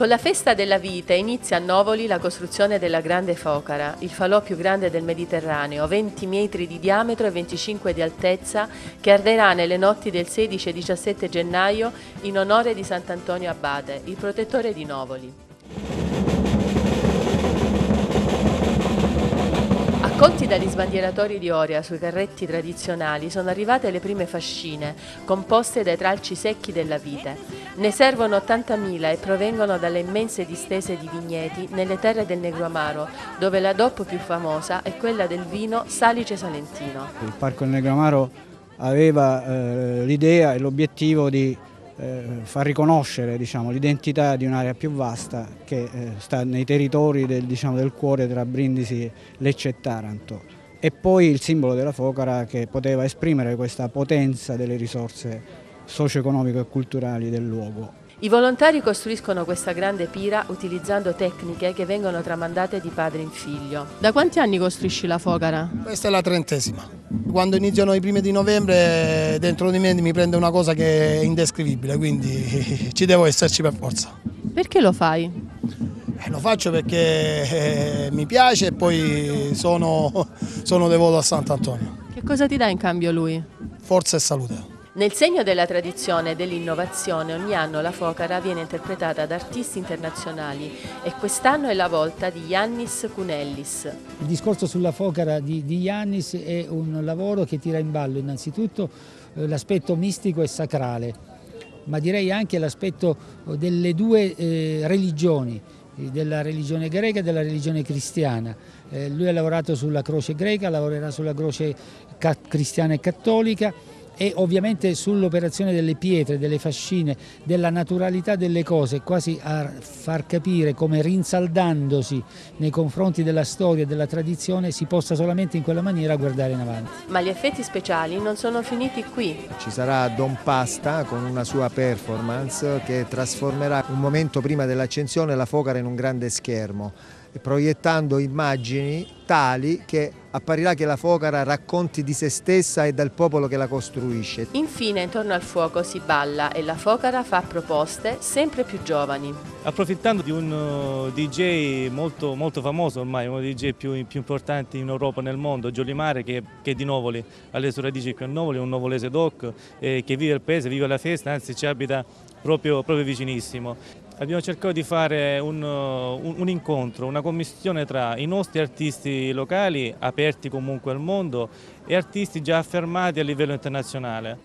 Con la festa della vite inizia a Novoli la costruzione della Grande Focara, il falò più grande del Mediterraneo, 20 metri di diametro e 25 di altezza, che arderà nelle notti del 16 e 17 gennaio in onore di Sant'Antonio Abate, il protettore di Novoli. Accolti dagli sbandieratori di Oria sui carretti tradizionali sono arrivate le prime fascine, composte dai tralci secchi della vite. Ne servono 80.000 e provengono dalle immense distese di vigneti nelle terre del Negro Amaro, dove la DOP più famosa è quella del vino Salice Salentino. Il Parco del Negro Amaro aveva eh, l'idea e l'obiettivo di far riconoscere diciamo, l'identità di un'area più vasta che eh, sta nei territori del, diciamo, del cuore tra Brindisi, Lecce e Taranto e poi il simbolo della Focara che poteva esprimere questa potenza delle risorse socio-economiche e culturali del luogo. I volontari costruiscono questa grande pira utilizzando tecniche che vengono tramandate di padre in figlio. Da quanti anni costruisci la focara? Questa è la trentesima. Quando iniziano i primi di novembre dentro di me mi prende una cosa che è indescrivibile, quindi ci devo esserci per forza. Perché lo fai? Eh, lo faccio perché eh, mi piace e poi sono, sono devoto a Sant'Antonio. Che cosa ti dà in cambio lui? Forza e salute. Nel segno della tradizione e dell'innovazione ogni anno la Focara viene interpretata da artisti internazionali e quest'anno è la volta di Yannis Cunellis. Il discorso sulla Focara di, di Yannis è un lavoro che tira in ballo innanzitutto eh, l'aspetto mistico e sacrale, ma direi anche l'aspetto delle due eh, religioni, della religione greca e della religione cristiana. Eh, lui ha lavorato sulla croce greca, lavorerà sulla croce cristiana e cattolica e ovviamente sull'operazione delle pietre, delle fascine, della naturalità delle cose, quasi a far capire come rinsaldandosi nei confronti della storia e della tradizione si possa solamente in quella maniera guardare in avanti. Ma gli effetti speciali non sono finiti qui. Ci sarà Don Pasta con una sua performance che trasformerà un momento prima dell'accensione la focara in un grande schermo proiettando immagini tali che apparirà che la Focara racconti di se stessa e del popolo che la costruisce. Infine intorno al fuoco si balla e la Focara fa proposte sempre più giovani. Approfittando di un uh, DJ molto, molto famoso ormai, uno dei DJ più, più importanti in Europa e nel mondo, Giolimare, che, che è di Novoli, ha le sue radici qui a Novoli, un novolese doc, eh, che vive il paese, vive la festa, anzi ci abita proprio, proprio vicinissimo. Abbiamo cercato di fare un, un, un, incontro, una commissione tra i nostri artisti locali, aperti comunque al mondo, e artisti già affermati a livello internazionale.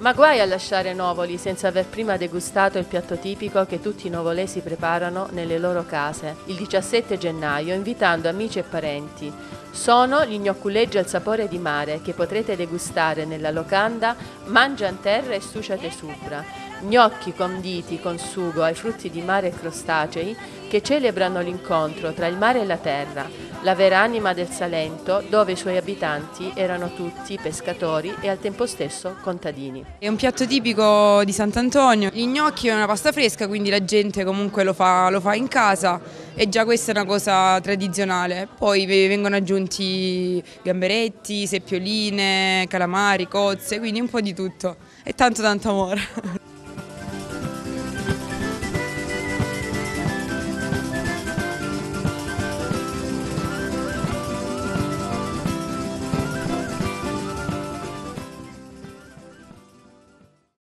Ma guai a lasciare Novoli senza aver prima degustato il piatto tipico che tutti i novolesi preparano nelle loro case il 17 gennaio invitando amici e parenti. Sono gli gnocculeggi al sapore di mare che potrete degustare nella locanda Mangia in terra e Suciate Supra, gnocchi conditi con sugo ai frutti di mare e crostacei che celebrano l'incontro tra il mare e la terra, la vera anima del Salento, dove i suoi abitanti erano tutti pescatori e al tempo stesso contadini. È un piatto tipico di Sant'Antonio, gli gnocchi è una pasta fresca, quindi la gente comunque lo fa, lo fa in casa e già questa è una cosa tradizionale. Poi vengono aggiunti gamberetti, seppioline, calamari, cozze, quindi un po' di tutto e tanto tanto amore.